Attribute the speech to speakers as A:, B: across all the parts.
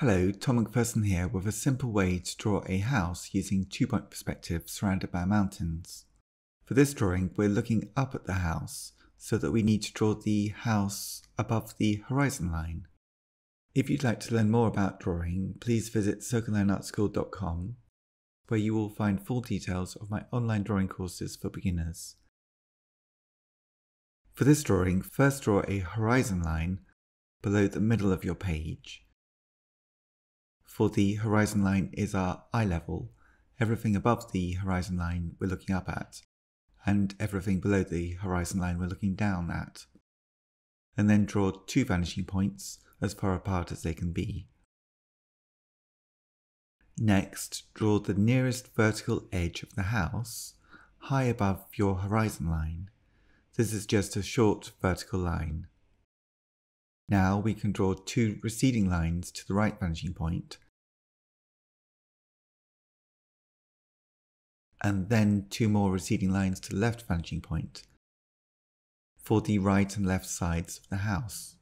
A: Hello, Tom McPherson here with a simple way to draw a house using two-point perspective surrounded by mountains. For this drawing, we're looking up at the house so that we need to draw the house above the horizon line. If you'd like to learn more about drawing, please visit circlelineartschool.com where you will find full details of my online drawing courses for beginners. For this drawing, first draw a horizon line below the middle of your page for the horizon line is our eye level. Everything above the horizon line we're looking up at, and everything below the horizon line we're looking down at. And then draw two vanishing points as far apart as they can be. Next, draw the nearest vertical edge of the house high above your horizon line. This is just a short vertical line. Now we can draw two receding lines to the right vanishing point and then two more receding lines to the left vanishing point for the right and left sides of the house.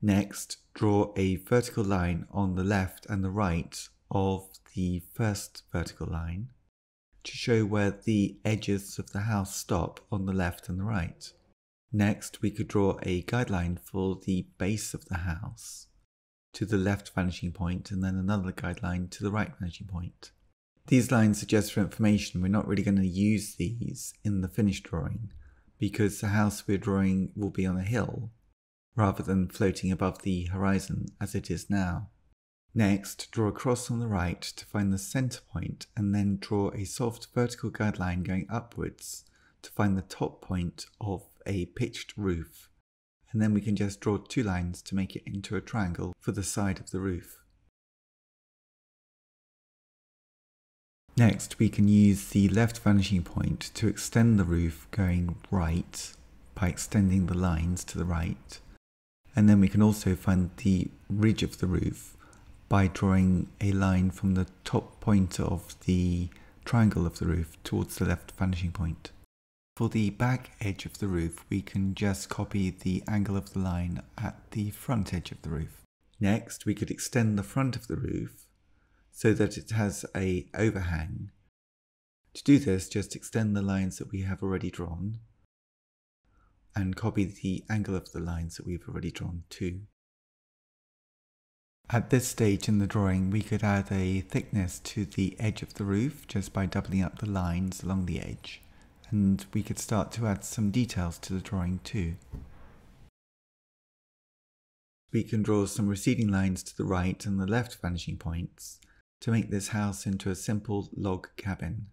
A: Next, draw a vertical line on the left and the right of the first vertical line to show where the edges of the house stop on the left and the right. Next, we could draw a guideline for the base of the house to the left vanishing point and then another guideline to the right vanishing point. These lines suggest for information. We're not really going to use these in the finished drawing because the house we're drawing will be on a hill rather than floating above the horizon as it is now. Next, draw a cross on the right to find the center point and then draw a soft vertical guideline going upwards to find the top point of a pitched roof and then we can just draw two lines to make it into a triangle for the side of the roof. Next, we can use the left vanishing point to extend the roof going right by extending the lines to the right. And then we can also find the ridge of the roof by drawing a line from the top point of the triangle of the roof towards the left vanishing point. For the back edge of the roof, we can just copy the angle of the line at the front edge of the roof. Next, we could extend the front of the roof so that it has a overhang. To do this, just extend the lines that we have already drawn and copy the angle of the lines that we've already drawn too. At this stage in the drawing, we could add a thickness to the edge of the roof just by doubling up the lines along the edge and we could start to add some details to the drawing too. We can draw some receding lines to the right and the left vanishing points to make this house into a simple log cabin.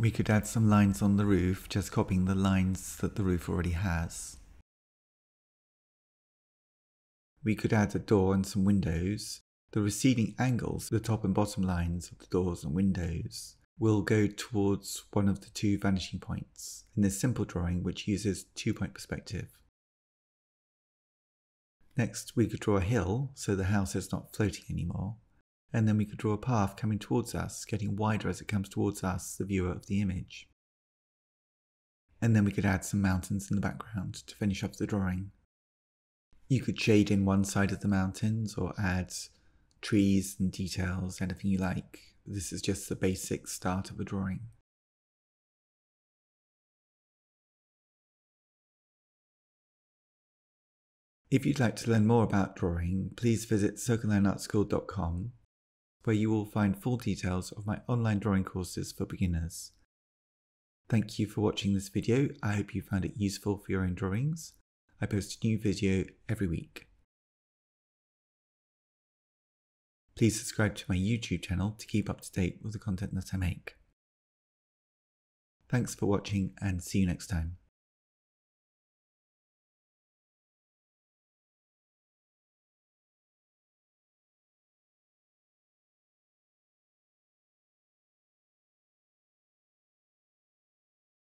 A: We could add some lines on the roof, just copying the lines that the roof already has. We could add a door and some windows. The receding angles, the top and bottom lines of the doors and windows, will go towards one of the two vanishing points in this simple drawing which uses two-point perspective. Next, we could draw a hill so the house is not floating anymore. And then we could draw a path coming towards us, getting wider as it comes towards us, the viewer of the image. And then we could add some mountains in the background to finish off the drawing. You could shade in one side of the mountains or add trees and details, anything you like. This is just the basic start of a drawing. If you'd like to learn more about drawing, please visit circlelineartschool.com where you will find full details of my online drawing courses for beginners. Thank you for watching this video. I hope you found it useful for your own drawings. I post a new video every week. Please subscribe to my YouTube channel to keep up to date with the content that I make. Thanks for watching and see you next time.